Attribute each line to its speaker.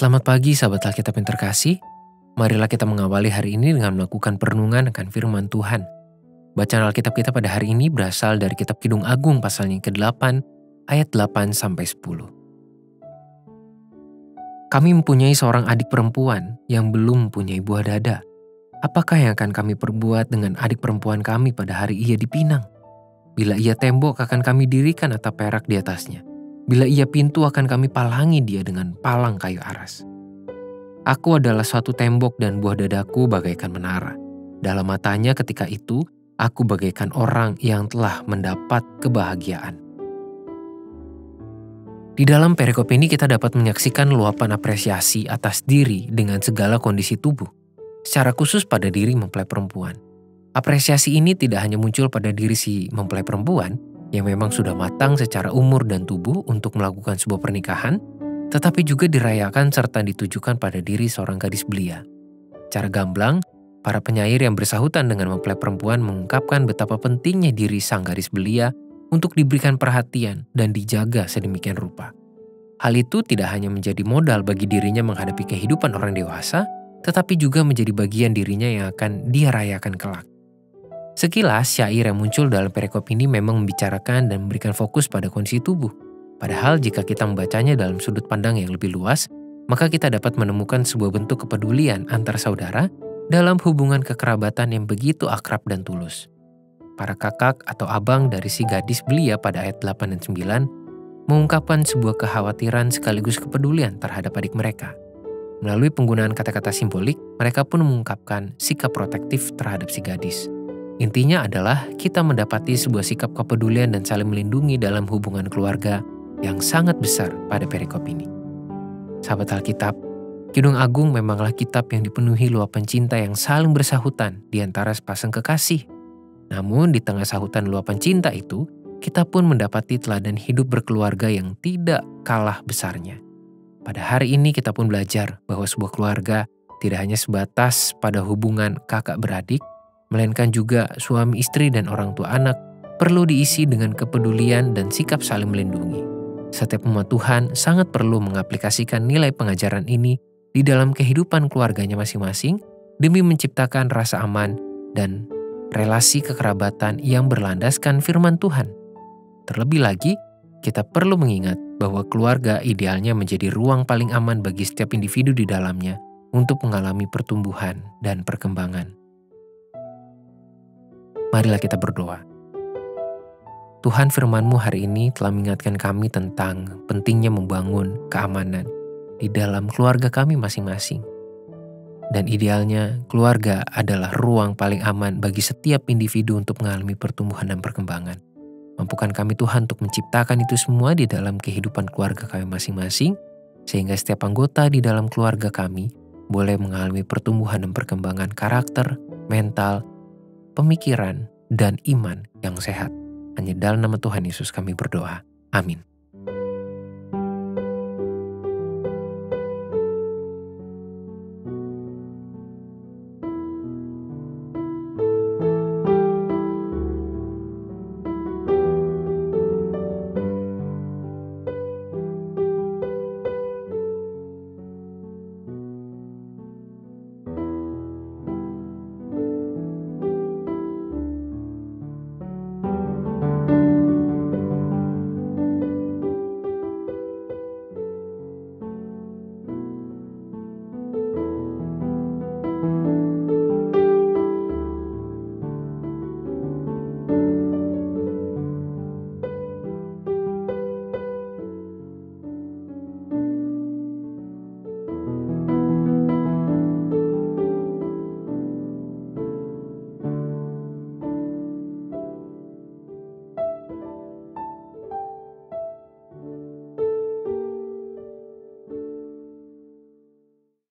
Speaker 1: Selamat pagi sahabat Alkitab yang terkasih. Marilah kita mengawali hari ini dengan melakukan perenungan akan firman Tuhan. Bacaan Alkitab kita pada hari ini berasal dari kitab Kidung Agung pasalnya ke-8 ayat 8 sampai 10. Kami mempunyai seorang adik perempuan yang belum mempunyai buah dada. Apakah yang akan kami perbuat dengan adik perempuan kami pada hari ia dipinang? Bila ia tembok akan kami dirikan atap perak di atasnya. Bila ia pintu akan kami palangi dia dengan palang kayu aras. Aku adalah suatu tembok dan buah dadaku bagaikan menara. Dalam matanya ketika itu, aku bagaikan orang yang telah mendapat kebahagiaan. Di dalam perikop ini kita dapat menyaksikan luapan apresiasi atas diri dengan segala kondisi tubuh, secara khusus pada diri mempelai perempuan. Apresiasi ini tidak hanya muncul pada diri si mempelai perempuan, yang memang sudah matang secara umur dan tubuh untuk melakukan sebuah pernikahan, tetapi juga dirayakan serta ditujukan pada diri seorang gadis belia. Cara gamblang, para penyair yang bersahutan dengan mempelai perempuan mengungkapkan betapa pentingnya diri sang gadis belia untuk diberikan perhatian dan dijaga sedemikian rupa. Hal itu tidak hanya menjadi modal bagi dirinya menghadapi kehidupan orang dewasa, tetapi juga menjadi bagian dirinya yang akan dia rayakan kelak. Sekilas, syair yang muncul dalam perikop ini memang membicarakan dan memberikan fokus pada kondisi tubuh. Padahal jika kita membacanya dalam sudut pandang yang lebih luas, maka kita dapat menemukan sebuah bentuk kepedulian antar saudara dalam hubungan kekerabatan yang begitu akrab dan tulus. Para kakak atau abang dari si gadis belia pada ayat 8 dan 9 mengungkapkan sebuah kekhawatiran sekaligus kepedulian terhadap adik mereka. Melalui penggunaan kata-kata simbolik, mereka pun mengungkapkan sikap protektif terhadap si gadis. Intinya adalah kita mendapati sebuah sikap kepedulian dan saling melindungi dalam hubungan keluarga yang sangat besar pada perikop ini. Sahabat Alkitab, Kidung Agung memanglah kitab yang dipenuhi luapan cinta yang saling bersahutan di antara sepasang kekasih. Namun di tengah sahutan luapan cinta itu, kita pun mendapati teladan hidup berkeluarga yang tidak kalah besarnya. Pada hari ini kita pun belajar bahwa sebuah keluarga tidak hanya sebatas pada hubungan kakak beradik, melainkan juga suami istri dan orang tua anak perlu diisi dengan kepedulian dan sikap saling melindungi. Setiap umat Tuhan sangat perlu mengaplikasikan nilai pengajaran ini di dalam kehidupan keluarganya masing-masing demi menciptakan rasa aman dan relasi kekerabatan yang berlandaskan firman Tuhan. Terlebih lagi, kita perlu mengingat bahwa keluarga idealnya menjadi ruang paling aman bagi setiap individu di dalamnya untuk mengalami pertumbuhan dan perkembangan. Marilah kita berdoa. Tuhan firman-Mu hari ini telah mengingatkan kami tentang pentingnya membangun keamanan di dalam keluarga kami masing-masing. Dan idealnya, keluarga adalah ruang paling aman bagi setiap individu untuk mengalami pertumbuhan dan perkembangan. Mampukan kami Tuhan untuk menciptakan itu semua di dalam kehidupan keluarga kami masing-masing, sehingga setiap anggota di dalam keluarga kami boleh mengalami pertumbuhan dan perkembangan karakter, mental, pemikiran, dan iman yang sehat. Hanya dalam nama Tuhan Yesus kami berdoa. Amin.